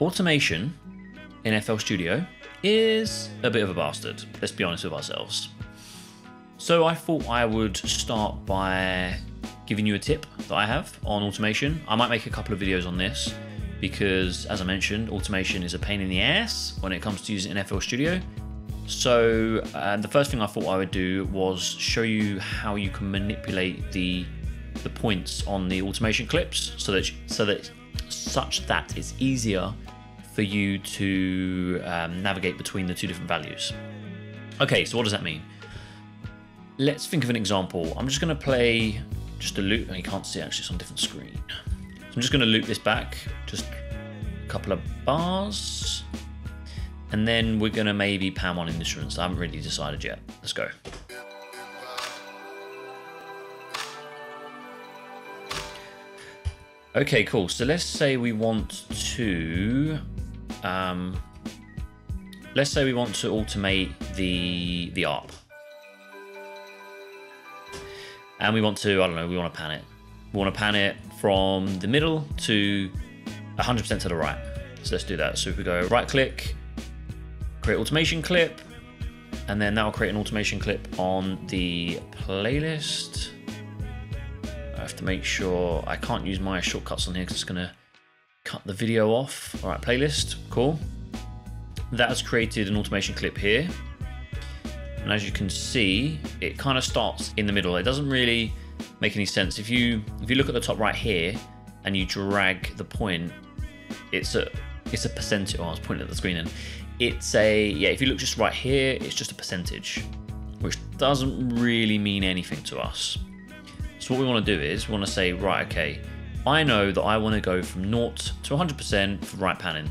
automation in FL Studio is a bit of a bastard. Let's be honest with ourselves. So I thought I would start by giving you a tip that I have on automation. I might make a couple of videos on this because, as I mentioned, automation is a pain in the ass when it comes to using in FL Studio. So uh, the first thing I thought I would do was show you how you can manipulate the the points on the automation clips so that so that such that it's easier for you to um, navigate between the two different values. Okay, so what does that mean? Let's think of an example. I'm just going to play just a loop. and You can't see actually, it's on a different screen. So I'm just going to loop this back, just a couple of bars. And then we're going to maybe pan on instruments. I haven't really decided yet. Let's go. Okay, cool. So let's say we want to, um, let's say we want to automate the the ARP, and we want to, I don't know, we want to pan it. We want to pan it from the middle to 100% to the right. So let's do that. So if we go right click, create automation clip, and then that will create an automation clip on the playlist. I have to make sure I can't use my shortcuts on here because it's going to cut the video off. All right, playlist, cool. That has created an automation clip here. And as you can see, it kind of starts in the middle. It doesn't really make any sense. If you if you look at the top right here and you drag the point, it's a it's a percentage. Oh, I was pointing at the screen and it's a yeah. If you look just right here, it's just a percentage, which doesn't really mean anything to us. So what we want to do is we want to say, right, okay, I know that I want to go from 0 to 100% for right panning.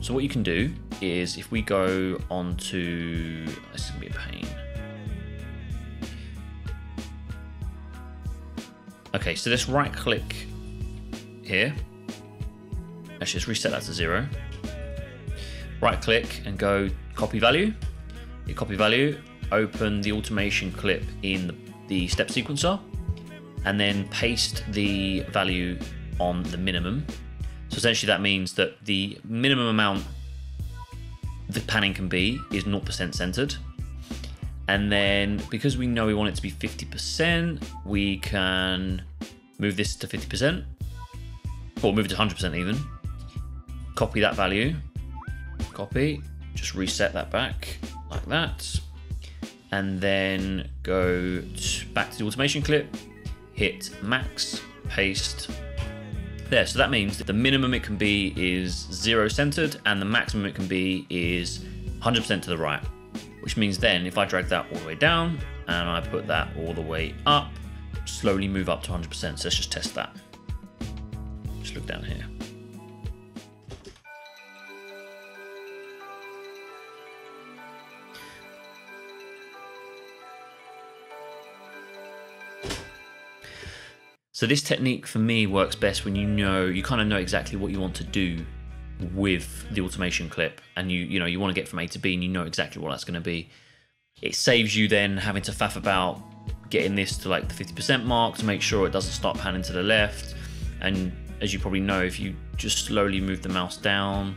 So what you can do is if we go on to, this is going to be a pain. Okay, so let's right click here. Let's just reset that to zero. Right click and go copy value. You copy value, open the automation clip in the step sequencer and then paste the value on the minimum. So essentially that means that the minimum amount the panning can be is 0% centered. And then because we know we want it to be 50%, we can move this to 50%, or move it to 100% even. Copy that value, copy, just reset that back like that. And then go back to the automation clip, hit max, paste, there. So that means that the minimum it can be is zero centered and the maximum it can be is 100% to the right, which means then if I drag that all the way down and I put that all the way up, slowly move up to 100%. So let's just test that. Just look down here. So this technique for me works best when you know you kind of know exactly what you want to do with the automation clip and you you know you want to get from A to B and you know exactly what that's going to be. It saves you then having to faff about getting this to like the 50% mark to make sure it doesn't start panning to the left. And as you probably know, if you just slowly move the mouse down,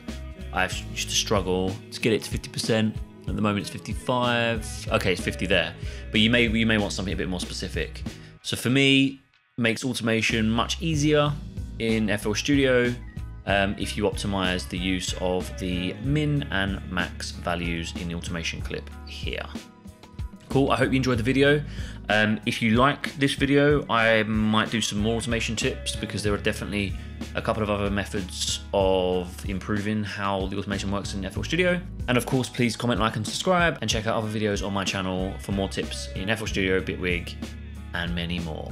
I used to struggle to get it to 50%. At the moment it's 55. Okay, it's 50 there. But you may you may want something a bit more specific. So for me, makes automation much easier in FL Studio um, if you optimize the use of the min and max values in the automation clip here. Cool, I hope you enjoyed the video. Um, if you like this video, I might do some more automation tips because there are definitely a couple of other methods of improving how the automation works in FL Studio. And of course, please comment, like, and subscribe, and check out other videos on my channel for more tips in FL Studio, Bitwig, and many more.